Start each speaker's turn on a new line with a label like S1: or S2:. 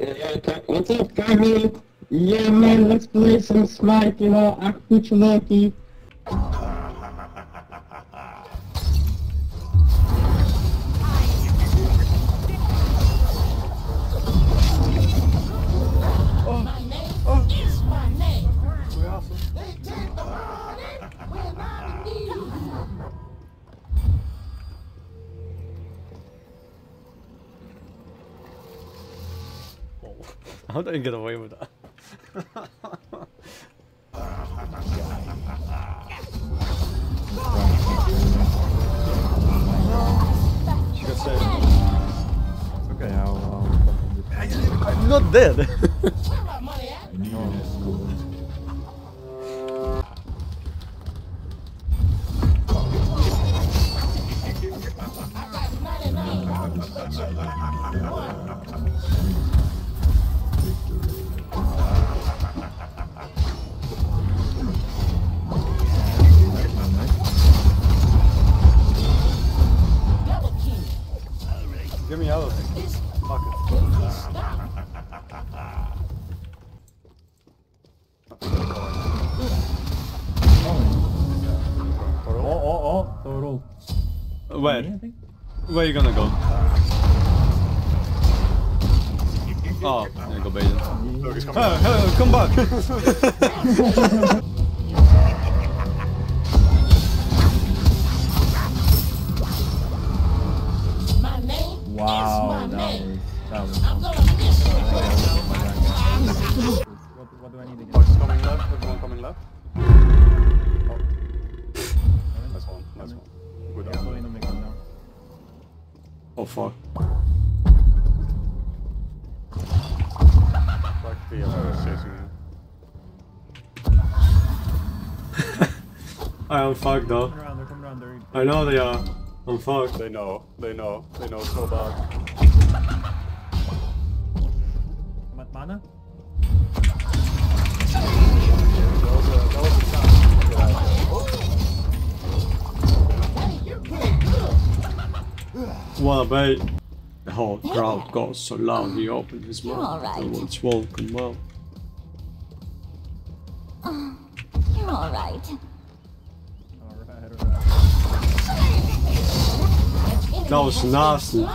S1: What's up, Kanye? Yeah, man, let's play some Smite, you know, Akuch Loki.
S2: How did I get away with that?
S3: She got saved. Okay, I'll, I'll fucking do
S2: I'm not dead. Eh?
S3: Give me. Oh, oh, oh.
S2: Where? Where you gonna go? Oh, there you go, Baden.
S3: Look.
S2: Oh, hello, come back!
S3: Wow, that was, that was fun. What, what do I need to get?
S4: Box coming left, everyone coming left. Oh. Nice one, nice one. Good
S3: Yeah, I'm going to make one now.
S2: Oh fuck. I am fucked though.
S3: Come around, they're coming around, they're...
S2: I know they are. I'm fucked.
S4: They know, they know, they know so bad.
S3: Ma- Mana?
S4: That was a, that was a chance to get out there.
S2: What a bait. The whole crowd got so loud he opened his mouth.
S5: alright.
S2: Everyone's welcome well.
S5: Uh, you're all right.
S3: Alright, alright.
S2: That was nasty.